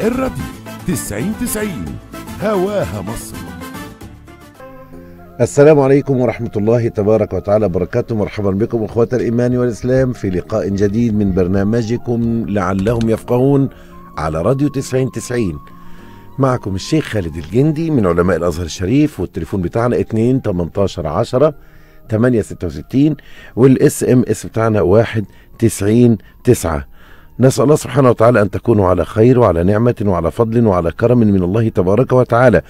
الراديو 90 90 هواها مصر. السلام عليكم ورحمة الله تبارك وتعالى وبركاته. مرحبا بكم أخوة الإيمان والإسلام في لقاء جديد من برنامجكم لعلهم يفقهون على راديو 90 90 معكم الشيخ خالد الجندي من علماء الأزهر الشريف والتليفون بتاعنا 2 18 10 8 66 والإس إم إس بتاعنا 1 90 9 نسأل الله سبحانه وتعالى أن تكونوا على خير وعلى نعمة وعلى فضل وعلى كرم من الله تبارك وتعالى.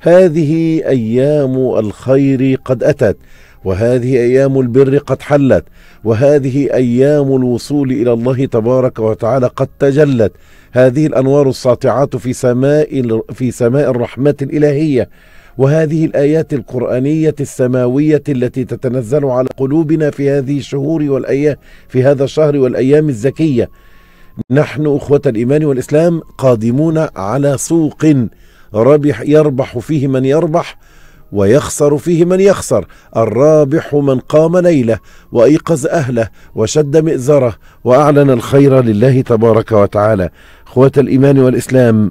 هذه أيام الخير قد أتت وهذه أيام البر قد حلت وهذه أيام الوصول إلى الله تبارك وتعالى قد تجلت. هذه الأنوار الساطعات في سماء في سماء الرحمة الإلهية. وهذه الآيات القرآنية السماوية التي تتنزل على قلوبنا في هذه الشهور والأيام في هذا الشهر والأيام الزكية. نحن أخوة الإيمان والإسلام قادمون على سوق ربح يربح فيه من يربح ويخسر فيه من يخسر. الرابح من قام ليلة وأيقظ أهله وشد مئزره وأعلن الخير لله تبارك وتعالى. إخوة الإيمان والإسلام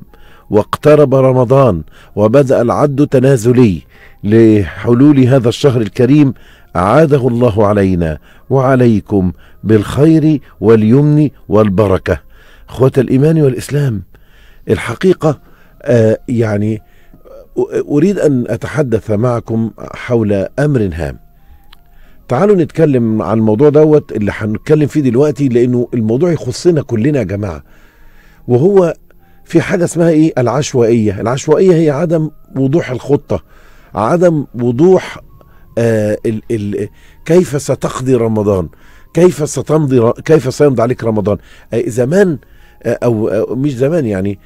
واقترب رمضان وبدأ العد تنازلي لحلول هذا الشهر الكريم أعاده الله علينا وعليكم بالخير واليمن والبركة. أخوة الإيمان والإسلام الحقيقة آه يعني أريد أن أتحدث معكم حول أمر هام. تعالوا نتكلم عن الموضوع دوت اللي هنتكلم فيه دلوقتي لأنه الموضوع يخصنا كلنا يا جماعة. وهو في حاجة اسمها إيه؟ العشوائية. العشوائية هي عدم وضوح الخطة عدم وضوح آه ال ال كيف ستقضي رمضان؟ كيف ستمضي كيف سيمضي عليك رمضان؟ آه زمان آه أو مش زمان يعني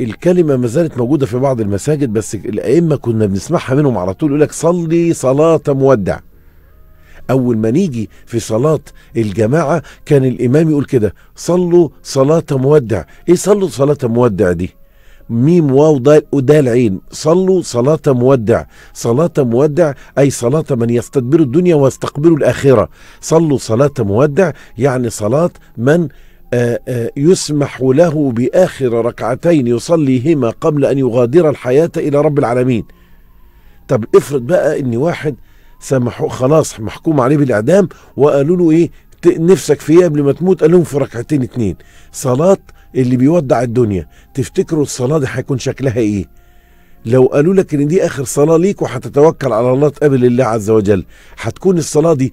الكلمة ما زالت موجودة في بعض المساجد بس الأئمة كنا بنسمعها منهم على طول يقول لك صلي صلاة مودع. أول ما نيجي في صلاة الجماعة كان الإمام يقول كده صلوا صلاة مودع. إيه صلوا صلاة مودع دي؟ ميم واو دال عين. صلوا صلاة مودع. صلاة مودع أي صلاة من يستدبر الدنيا ويستقبل الآخرة. صلوا صلاة مودع يعني صلاة من آآ آآ يسمح له بآخر ركعتين يصليهما قبل أن يغادر الحياة إلى رب العالمين. طب افرض بقى إن واحد سمحوا خلاص محكوم عليه بالإعدام وقالوا له إيه؟ نفسك في إيه قبل ما تموت؟ قال لهم في ركعتين اتنين. صلاة اللي بيودع الدنيا. تفتكروا الصلاة دي هيكون شكلها إيه؟ لو قالوا لك إن دي آخر صلاة ليك وهتتوكل على الله تقابل الله عز وجل هتكون الصلاة دي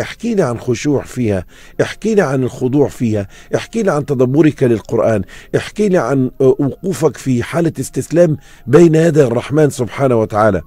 احكي لي عن خشوع فيها احكي لي عن الخضوع فيها احكي لي عن تدبرك للقرآن احكي لي عن وقوفك في حالة استسلام بين يدي الرحمن سبحانه وتعالى.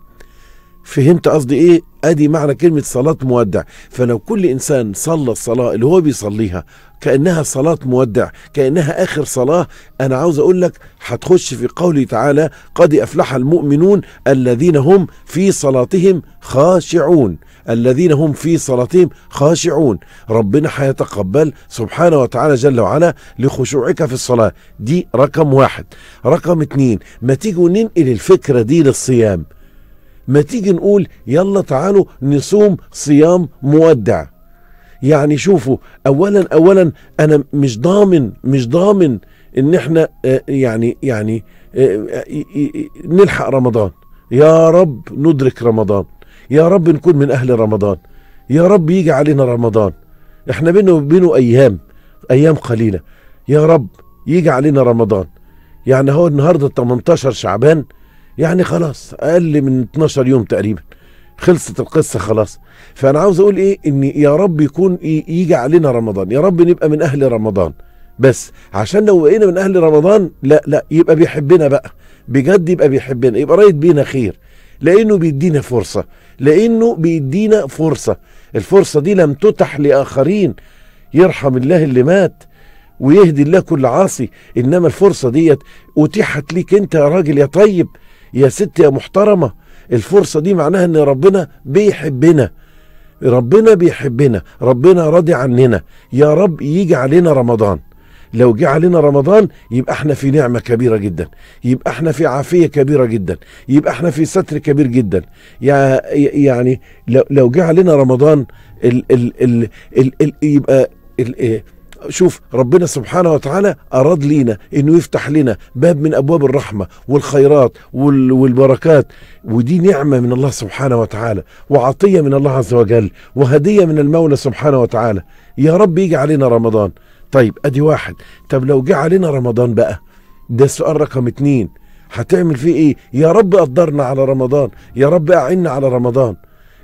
فهمت قصدي إيه؟ أدي معنى كلمة صلاة مودع. فلو كل إنسان صلى الصلاة اللي هو بيصليها كأنها صلاة مودع كأنها آخر صلاة أنا عاوز أقول لك هتخش في قوله تعالى قد أفلح المؤمنون الذين هم في صلاتهم خاشعون. الذين هم في صلاتهم خاشعون. ربنا هيتقبل سبحانه وتعالى جل وعلا لخشوعك في الصلاة. دي رقم واحد. رقم اتنين ما تيجوا ننقل الفكرة دي للصيام. ما تيجي نقول يلا تعالوا نصوم صيام مودع. يعني شوفوا اولا اولا أنا مش ضامن مش ضامن إن إحنا يعني يعني نلحق رمضان. يا رب ندرك رمضان. يا رب نكون من أهل رمضان. يا رب يجي علينا رمضان. إحنا بينه وبينه أيام أيام قليلة. يا رب يجي علينا رمضان. يعني هو النهارده 18 شعبان يعني خلاص أقل من 12 يوم تقريبا. خلصت القصة خلاص. فأنا عاوز أقول إيه؟ ان يا رب يكون يجي علينا رمضان. يا رب نبقى من أهل رمضان. بس عشان لو بقينا من أهل رمضان لا لا يبقى بيحبنا بقى. بجد يبقى بيحبنا. يبقى رايد بينا خير. لأنه بيدينا فرصة. لأنه بيدينا فرصة. الفرصة دي لم تتح لآخرين. يرحم الله اللي مات ويهدي الله كل عاصي. إنما الفرصة ديت أتيحت ليك أنت يا راجل يا طيب. يا ست يا محترمة الفرصة دي معناها إن ربنا بيحبنا. ربنا بيحبنا ربنا راضي عننا. يا رب يجي علينا رمضان. لو جه علينا رمضان يبقى إحنا في نعمة كبيرة جدا. يبقى إحنا في عافية كبيرة جدا. يبقى إحنا في ستر كبير جدا. يعني لو جه علينا رمضان ال ال ال ال ال يبقى ال شوف ربنا سبحانه وتعالى أراد لينا إنه يفتح لنا باب من أبواب الرحمة والخيرات وال- والبركات ودي نعمة من الله سبحانه وتعالى وعطية من الله عز وجل وهدية من المولى سبحانه وتعالى. يا رب يجي علينا رمضان. طيب أدي واحد. طب لو جه علينا رمضان بقى ده السؤال رقم اتنين. هتعمل فيه إيه؟ يا رب قدرنا على رمضان. يا رب أعنا على رمضان.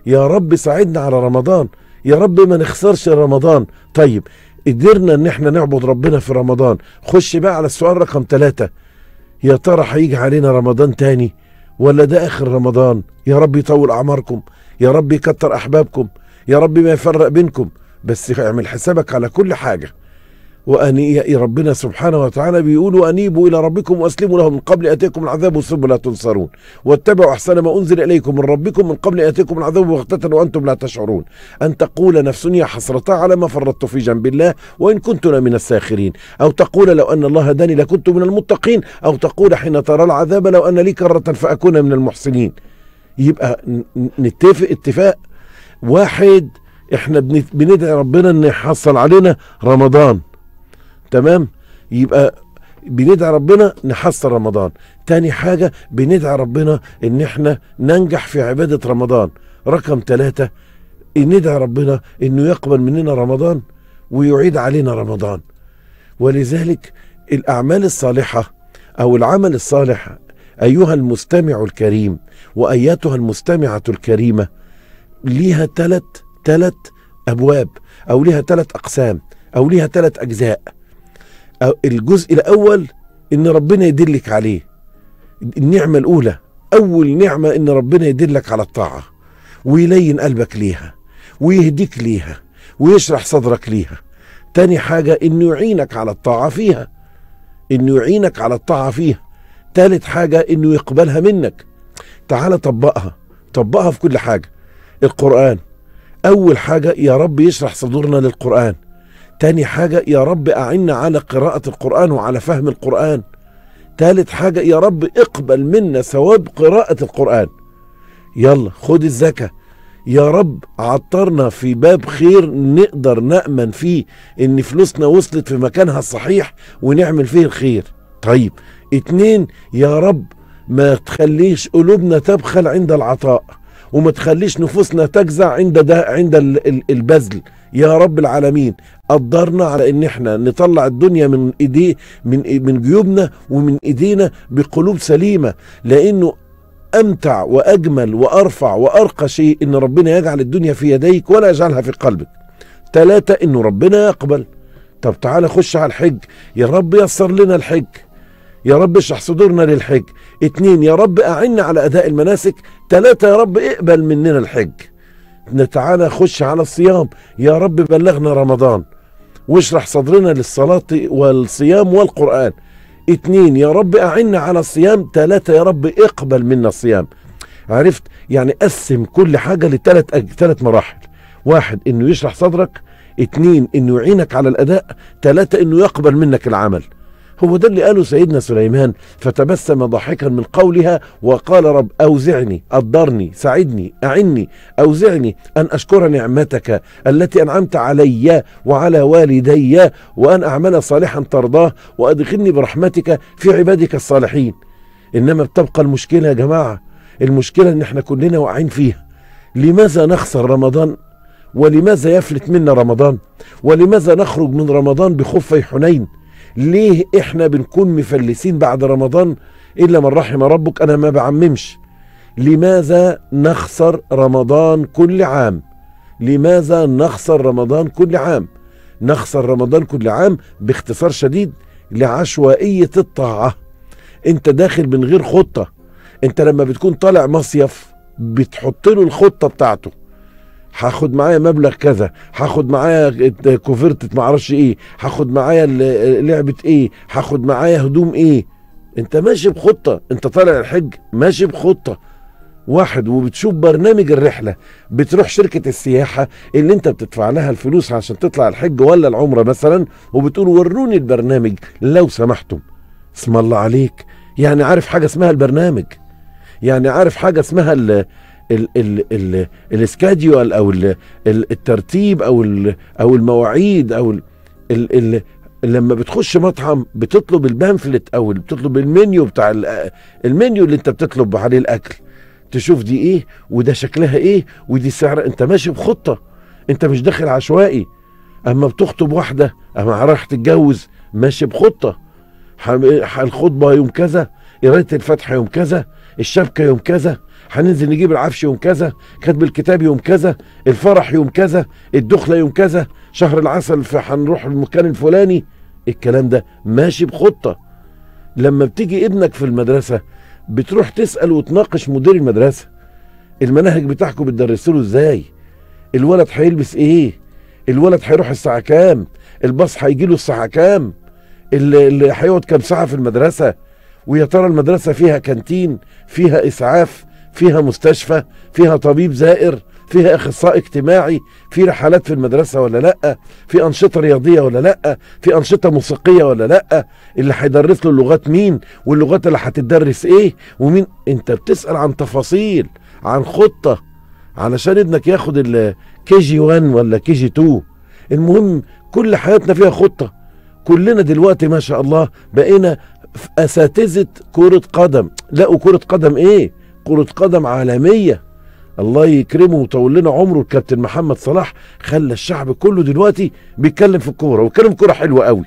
يا رب ساعدنا على رمضان. يا رب ما نخسرش رمضان. طيب قدرنا إن إحنا نعبد ربنا في رمضان. خش بقى على السؤال رقم ثلاثة يا ترى هيجي علينا رمضان تاني ولا ده آخر رمضان؟ يا رب يطول أعماركم يا رب يكتر أحبابكم يا رب ما يفرق بينكم. بس اعمل حسابك على كل حاجة. وأني ربنا سبحانه وتعالى. بيقول وأنيبوا إلى ربكم وأسلموا له من قبل أتيكم العذاب ثم لا تنصرون. واتبعوا أحسن ما أنزل إليكم من ربكم من قبل أتيكم العذاب بغتة وأنتم لا تشعرون. أن تقول نفس يا حسرة على ما فرطت في جنب الله وإن كنت لمن الساخرين. أو تقول لو أن الله هداني لكنت من المتقين. أو تقول حين ترى العذاب لو أن لي كرة فأكون من المحسنين. يبقى نتفق اتفاق واحد. إحنا بن- بندعي ربنا إن يحصل علينا رمضان. تمام؟ يبقى بندعي ربنا نحصل رمضان. تاني حاجة بندعي ربنا إن إحنا ننجح في عبادة رمضان. رقم ثلاثة ندعي ربنا إنه يقبل مننا رمضان ويعيد علينا رمضان. ولذلك الأعمال الصالحة أو العمل الصالح أيها المستمع الكريم وأيتها المستمعة الكريمة ليها ثلاث ثلاث أبواب أو ليها ثلاث أقسام أو ليها ثلاث أجزاء. الجزء الأول إن ربنا يدلك عليه. النعمة الأولى أول نعمة إن ربنا يدلك على الطاعة. ويلين قلبك ليها ويهديك ليها ويشرح صدرك ليها. تاني حاجة إنه يعينك على الطاعة فيها. إنه يعينك على الطاعة فيها. تالت حاجة إنه يقبلها منك. تعال طبقها طبقها في كل حاجة. القرآن أول حاجة يا رب يشرح صدورنا للقرآن. تاني حاجة يا رب أعنا على قراءة القرآن وعلى فهم القرآن. تالت حاجة يا رب اقبل منا ثواب قراءة القرآن. يلا خد الزكاة. يا رب عطرنا في باب خير نقدر نأمن فيه إن فلوسنا وصلت في مكانها الصحيح ونعمل فيه الخير. طيب اتنين يا رب ما تخليش قلوبنا تبخل عند العطاء. وما تخليش نفوسنا تجزع عند ده عند ال- ال- البذل. يا رب العالمين قدرنا على إن إحنا نطلع الدنيا من ايديه من من جيوبنا ومن إيدينا بقلوب سليمة لأنه أمتع وأجمل وأرفع وأرقى شيء إن ربنا يجعل الدنيا في يديك ولا يجعلها في قلبك. ثلاثة إنه ربنا يقبل. طب تعالى خش على الحج. يا رب يسر لنا الحج. يا رب اشرح صدورنا للحج. اتنين يا رب أعنا على أداء المناسك. ثلاثة يا رب اقبل مننا الحج. تعالى خش على الصيام. يا رب بلغنا رمضان. واشرح صدرنا للصلاة والصيام والقرآن. اتنين يا رب أعنا على الصيام. تلاتة يا رب اقبل منا الصيام. عرفت؟ يعني قسم كل حاجة لثلاث أج... ثلاث مراحل. واحد إنه يشرح صدرك. اتنين إنه يعينك على الأداء. تلاتة إنه يقبل منك العمل. هو ده اللي قاله سيدنا سليمان فتبسم ضاحكا من قولها وقال رب أوزعني قدرني ساعدني أعني أوزعني أن أشكر نعمتك التي أنعمت علي وعلى والدي وأن أعمل صالحا ترضاه وأدخلني برحمتك في عبادك الصالحين. إنما بتبقى المشكلة يا جماعة المشكلة إن إحنا كلنا واقعين فيها. لماذا نخسر رمضان؟ ولماذا يفلت منا رمضان؟ ولماذا نخرج من رمضان بخفي حنين؟ ليه إحنا بنكون مفلسين بعد رمضان إلا من رحم ربك؟ أنا ما بعممش. لماذا نخسر رمضان كل عام؟ لماذا نخسر رمضان كل عام؟ نخسر رمضان كل عام باختصار شديد لعشوائية الطاعة. أنت داخل من غير خطة. أنت لما بتكون طالع مصيف بتحط له الخطة بتاعته. هاخد معايا مبلغ كذا هاخد معايا كوفرتة معرفش إيه هاخد معايا لعبة إيه هاخد معايا هدوم إيه. أنت ماشي بخطة أنت طالع الحج ماشي بخطة. واحد وبتشوف برنامج الرحلة بتروح شركة السياحة اللي أنت بتدفع لها الفلوس عشان تطلع الحج ولا العمرة مثلا وبتقول وروني البرنامج لو سمحتم. اسم الله عليك. يعني عارف حاجة اسمها البرنامج؟ يعني عارف حاجة اسمها ال ال ال ال السكاديول أو ال ال الترتيب أو ال أو المواعيد أو ال ال لما بتخش مطعم بتطلب البامفلت أو بتطلب المنيو بتاع ال- المنيو اللي أنت بتطلب عليه الأكل. تشوف دي إيه وده شكلها إيه ودي سعر أنت ماشي بخطة أنت مش داخل عشوائي. أما بتخطب واحدة أما رايح تتجوز ماشي بخطة. الخطبة يوم كذا قرايه الفاتحه يوم كذا الشبكة يوم كذا هننزل نجيب العفش يوم كذا كتب الكتاب يوم كذا الفرح يوم كذا الدخلة يوم كذا شهر العسل فهنروح المكان الفلاني. الكلام ده ماشي بخطة. لما بتيجي ابنك في المدرسة بتروح تسأل وتناقش مدير المدرسة المناهج بتاعكم بتدرسوا له إزاي؟ الولد هيلبس إيه؟ الولد هيروح الساعة كام؟ الباص هيجي له الساعة كام؟ اللي هيقعد كام ساعة في المدرسة؟ ويا ترى المدرسة فيها كانتين فيها إسعاف فيها مستشفى فيها طبيب زائر فيها أخصائي اجتماعي في رحلات في المدرسة ولا لأ؟ في أنشطة رياضية ولا لأ؟ في أنشطة موسيقية ولا لأ؟ اللي هيدرس له اللغات مين؟ واللغات اللي هتدرس إيه؟ ومين؟ أنت بتسأل عن تفاصيل عن خطة علشان ابنك ياخد ال KG 1 ولا KG 2 المهم كل حياتنا فيها خطة. كلنا دلوقتي ما شاء الله بقينا في أساتذة كرة قدم. لا وكره قدم إيه؟ كرة قدم عالمية. الله يكرمه ويطول لنا عمره. الكابتن محمد صلاح خلى الشعب كله دلوقتي بيتكلم في الكورة ويتكلم كورة حلوة قوي.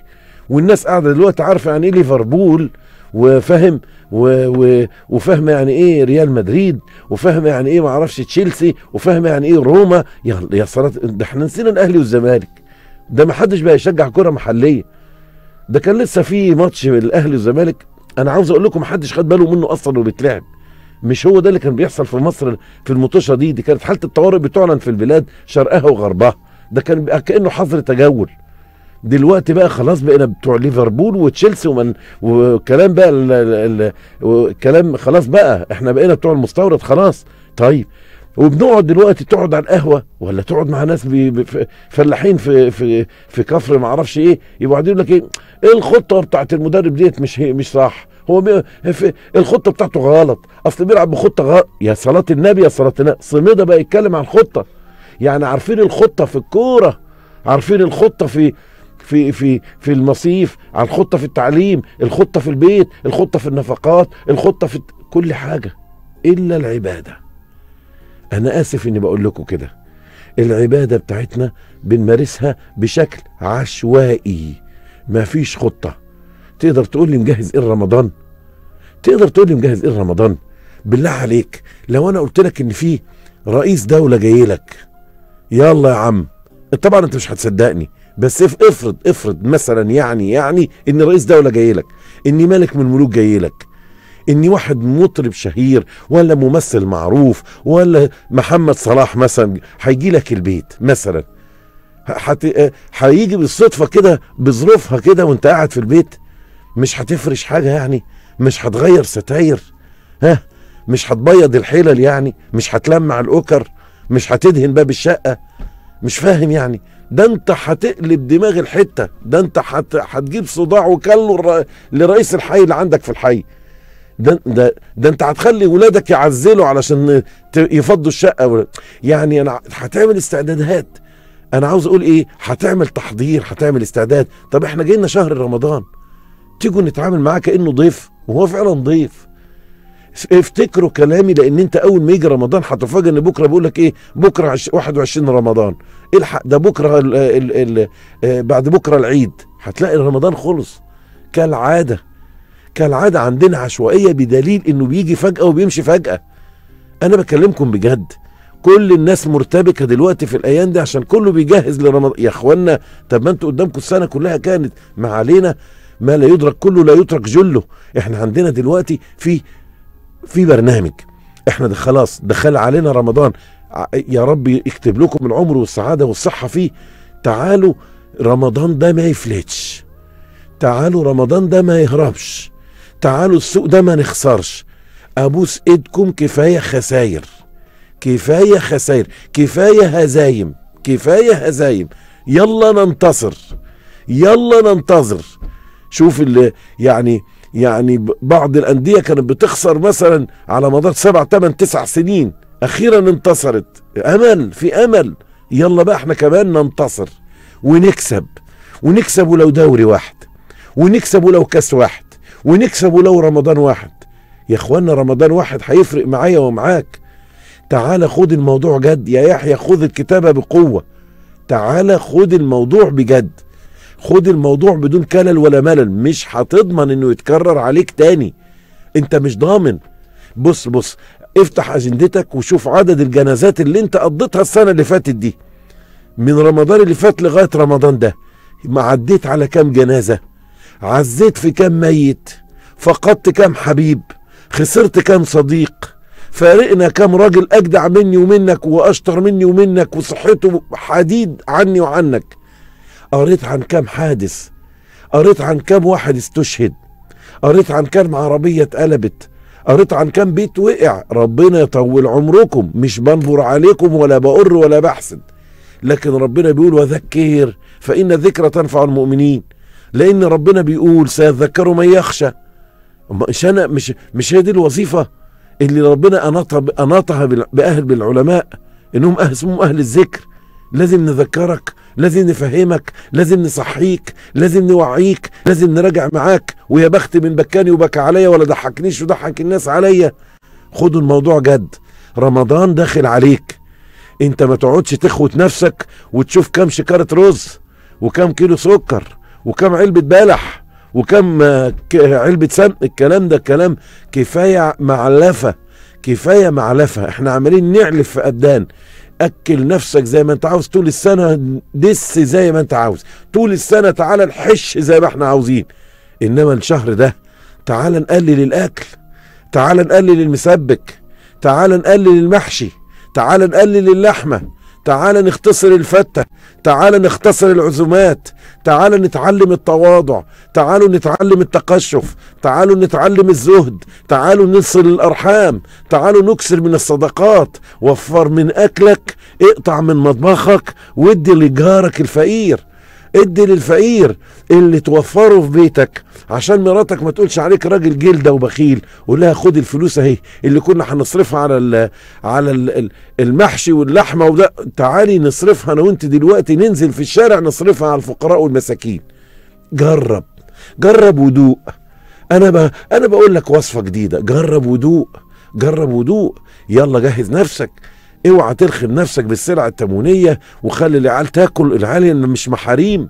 والناس قاعدة دلوقتي عارفة يعني إيه ليفربول وفاهم و... و... وفاهم يعني إيه ريال مدريد وفاهم يعني إيه ما أعرفش تشيلسي وفاهم يعني إيه روما. يا يا صلاة ده إحنا نسينا الأهلي والزمالك. ده ما حدش بقى يشجع كرة محلية. ده كان لسه في ماتش الأهلي والزمالك. أنا عاوز أقول لكم ما حدش خد باله منه أصلا وبيتلعب. مش هو ده اللي كان بيحصل في مصر في المطوشه دي؟ دي كانت حالة الطوارئ بتعلن في البلاد شرقها وغربها. ده كان كأنه حظر تجول. دلوقتي بقى خلاص بقينا بتوع ليفربول وتشيلسي ومن وكلام بقى ال- ال- ال- كلام خلاص بقى. إحنا بقينا بتوع المستورد خلاص. طيب وبنقعد دلوقتي تقعد على القهوة ولا تقعد مع ناس فلاحين في في في كفر ما أعرفش إيه يبقوا قاعدين يقول لك إيه إيه الخطة بتاعت المدرب ديت مش مش صح. هو الخطة بتاعته غلط. أصل بيلعب بخطة غلط يا صلاة النبي يا صلاة النبي صميده بقى يتكلم عن الخطه يعني عارفين الخطة في الكورة؟ عارفين الخطة في في في في المصيف؟ على الخطة في التعليم؟ الخطة في البيت؟ الخطة في النفقات؟ الخطة في كل حاجة إلا العبادة. أنا آسف إني بقول لكم كده. العبادة بتاعتنا بنمارسها بشكل عشوائي. ما فيش خطة. تقدر تقول لي مجهز إيه رمضان تقدر تقول لي مجهز إيه رمضان بالله عليك. لو أنا قلت لك إن في رئيس دولة جاي لك يلا يا عم. طبعا أنت مش هتصدقني. بس اف- افرض افرض مثلا يعني يعني إن رئيس دولة جاي لك إن ملك من الملوك جاي لك. ان واحد مطرب شهير ولا ممثل معروف ولا محمد صلاح مثلا هيجي لك البيت مثلا. آه، هيجي بالصدفة كده بظروفها كده وأنت قاعد في البيت مش هتفرش حاجة يعني؟ مش هتغير ستاير؟ ها؟ مش هتبيض الحلل يعني؟ مش هتلمع الأوكر؟ مش هتدهن باب الشقة؟ مش فاهم يعني؟ ده أنت هتقلب دماغ الحتة ده أنت هت... هتجيب صداع وكله. لرئيس الحي اللي عندك في الحي. ده ده ده انت هتخلي ولادك يعزلوا علشان يفضوا الشقة. يعني أنا هتعمل استعدادات. أنا عاوز أقول إيه؟ هتعمل تحضير هتعمل استعداد. طب إحنا جاينا شهر رمضان. تيجوا نتعامل معاه كأنه ضيف وهو فعلا ضيف. افتكروا كلامي لأن انت أول ما يجي رمضان هتفاجئ إن بكرة بيقول لك إيه؟ بكرة عش- 21 رمضان. الحق ده بكرة ال ال ال آه، بعد بكرة العيد. هتلاقي رمضان خلص كالعادة. كالعادة عندنا عشوائية بدليل إنه بيجي فجأة وبيمشي فجأة. أنا بكلمكم بجد. كل الناس مرتبكة دلوقتي في الأيام دي عشان كله بيجهز لرمضان يا إخوانا طب ما أنتوا قدامكم السنة كلها كانت ما علينا ما لا يدرك كله لا يترك جله. إحنا عندنا دلوقتي في في برنامج. إحنا خلاص دخل علينا رمضان. يا رب يكتب لكم العمر والسعادة والصحة فيه. تعالوا رمضان ده ما يفلتش. تعالوا رمضان ده ما يهربش. تعالوا السوق ده ما نخسرش. أبوس إيدكم كفاية خساير. كفاية خساير. كفاية هزايم. كفاية هزايم. يلا ننتصر. يلا ننتظر. شوف اللي يعني يعني بعض الأندية كانت بتخسر مثلا على مدار سبع ثمان تسع سنين. أخيرا انتصرت. أمل في أمل. يلا بقى إحنا كمان ننتصر. ونكسب. ونكسب ولو دوري واحد. ونكسب ولو كاس واحد. ونكسب ولو رمضان واحد. يا اخوانا رمضان واحد هيفرق معايا ومعاك. تعال خد الموضوع جد. يا يحيى خد الكتابة بقوة. تعال خد الموضوع بجد. خد الموضوع بدون كلل ولا ملل. مش هتضمن إنه يتكرر عليك تاني. أنت مش ضامن. بص بص افتح أجندتك وشوف عدد الجنازات اللي أنت قضيتها السنة اللي فاتت دي. من رمضان اللي فات لغاية رمضان ده ما عديت على كام جنازة؟ عزيت في كام ميت فقدت كام حبيب خسرت كام صديق فارقنا كام راجل أجدع مني ومنك وأشطر مني ومنك وصحته حديد عني وعنك. قريت عن كام حادث قريت عن كام واحد استشهد قريت عن كام عربية اتقلبت قريت عن كام بيت وقع. ربنا يطول عمركم مش بنبر عليكم ولا بقر ولا بحسد لكن ربنا بيقول وذكر فإن الذكرى تنفع المؤمنين. لأن ربنا بيقول سيذكر من يخشى. مش أنا مش مش هي دي الوظيفة اللي ربنا أناطها أناطها بأهل بالعلماء أهل اسمهم أهل الذكر. لازم نذكرك لازم نفهمك لازم نصحيك لازم نوعيك لازم نراجع معاك. ويا بخت من بكاني وبكى عليا ولا ضحكنيش وضحك الناس عليا. خدوا الموضوع جد. رمضان داخل عليك. انت ما تقعدش تخوت نفسك وتشوف كام شكارة رز وكام كيلو سكر. وكام علبة بلح وكم علبة سمن الكلام ده كلام كفاية معلفة كفاية معلفة. إحنا عمالين نعلف في قدان. أكل نفسك زي ما انت عاوز طول السنة دس زي ما انت عاوز. طول السنة تعالى نحش زي ما إحنا عاوزين. إنما الشهر ده تعالى نقلل الأكل تعالى نقلل المسبك تعالى نقلل المحشي تعالى نقلل اللحمة. تعالى نختصر الفتة تعالى نختصر العزومات تعالى نتعلم التواضع تعالوا نتعلم التقشف تعالوا نتعلم الزهد تعالوا نصل الأرحام تعالوا نكسر من الصدقات وفر من أكلك اقطع من مطبخك وادي لجارك الفقير. ادي للفقير اللي توفره في بيتك عشان مراتك ما تقولش عليك راجل جلدة وبخيل قول لها خد الفلوس اهي اللي كنا هنصرفها على ال على ال المحشي واللحمة وده تعالي نصرفها أنا وانت دلوقتي ننزل في الشارع نصرفها على الفقراء والمساكين. جرب جرب ودوق أنا ب... أنا بقول لك وصفة جديدة جرب ودوق جرب ودوق يلا جهز نفسك. اوعى ترخم نفسك بالسلع التموينية وخلي العيال تاكل. العيال مش محاريم.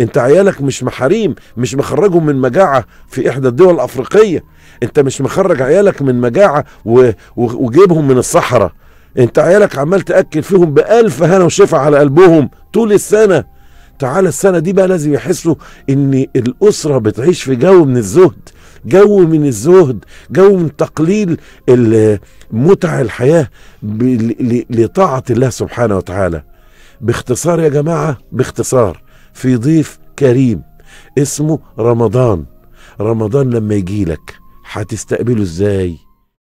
انت عيالك مش محاريم مش مخرجهم من مجاعة في إحدى الدول الأفريقية. انت مش مخرج عيالك من مجاعة و... وجيبهم من الصحراء. انت عيالك عمال تأكل فيهم بألف هنا وشفا على قلبهم طول السنة. تعالى السنة دي بقى لازم يحسوا إن الأسرة بتعيش في جو من الزهد. جو من الزهد جو من تقليل متع الحياة لطاعة الله سبحانه وتعالى. باختصار يا جماعة باختصار. في ضيف كريم اسمه رمضان. رمضان لما يجي لك هتستقبله إزاي؟